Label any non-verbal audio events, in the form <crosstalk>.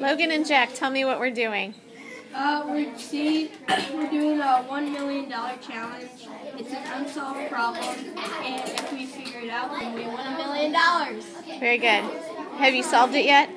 Logan and Jack, tell me what we're doing. Uh, we're see, <coughs> we're doing a one million dollar challenge. It's an unsolved problem, and if we figure it out, then we win a million dollars. Very good. Have you solved it yet?